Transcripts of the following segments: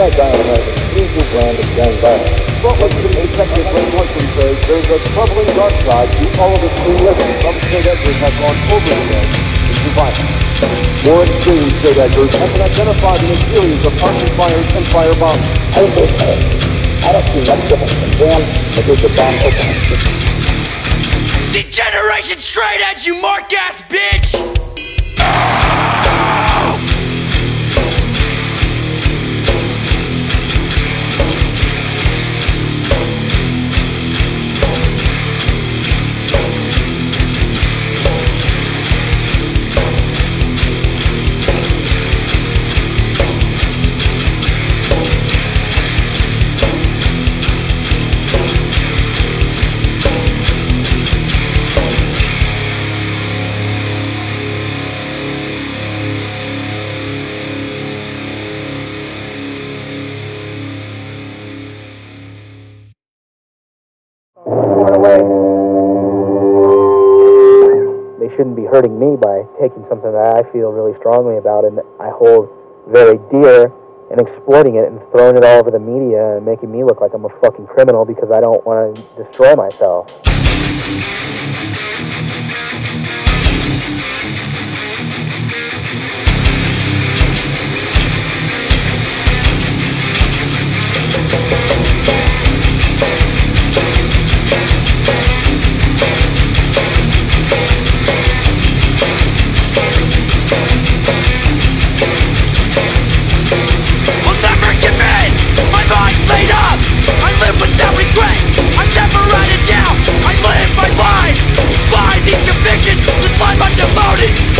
that guy on American brand of gang violence. Salt Lake City Detective Ray Hudson says there's a troubling dark side to all of this new living. Some straight edgers have gone over the edge into violence. More extreme straight edgers have been identified in a series of arson fires and firebombs. I don't know. I don't see much difference in them that there's a bomb open. Degeneration straight edge, you mark ass bitch! Hurting me by taking something that I feel really strongly about and I hold very dear and exploiting it and throwing it all over the media and making me look like I'm a fucking criminal because I don't want to destroy myself. These convictions, this life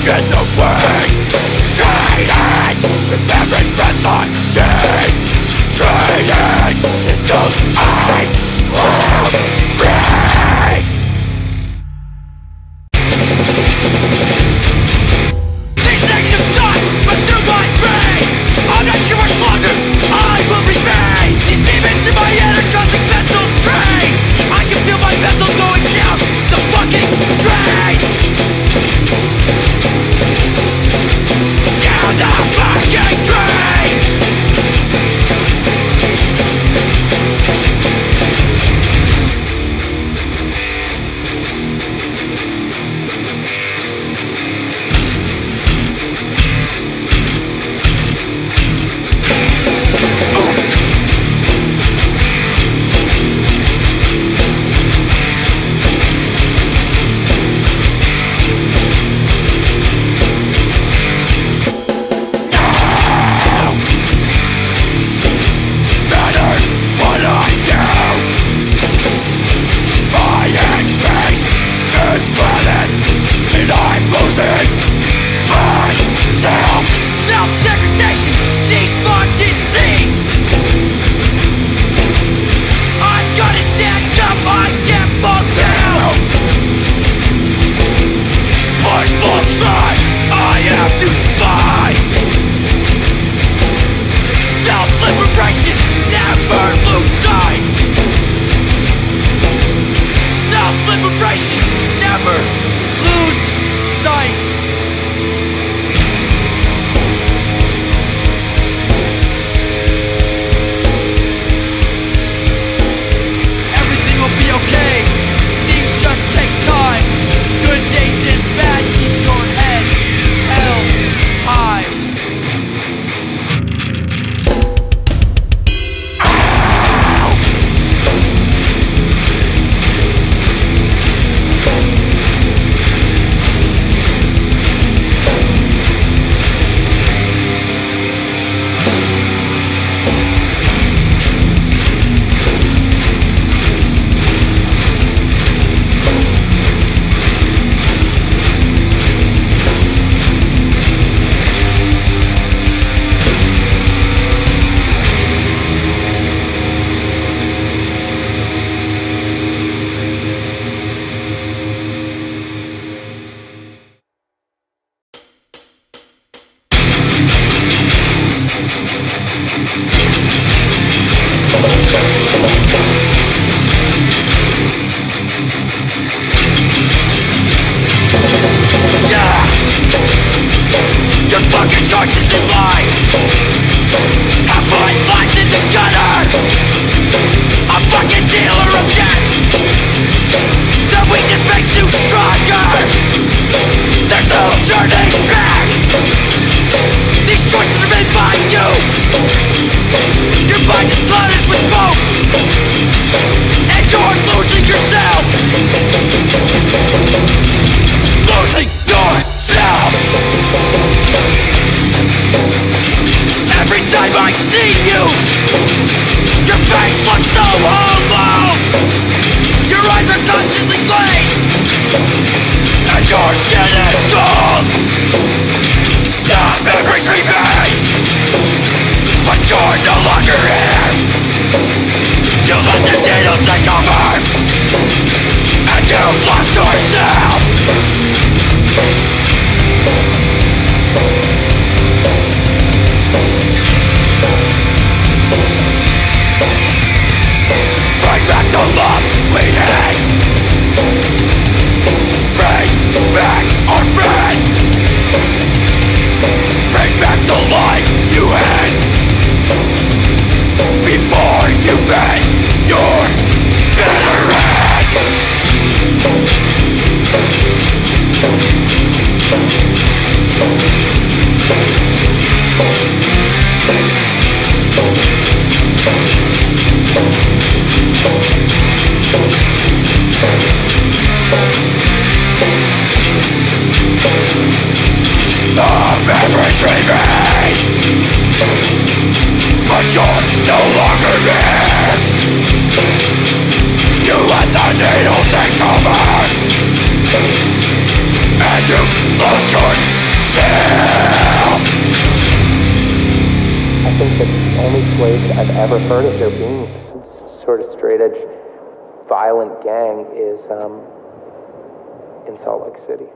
strong and the weak. Straight edge, with every breath I take. Straight edge is till I will break. Fight over And you've I think that the only place I've ever heard of there being some sort of straight edge violent gang is um, in Salt Lake City.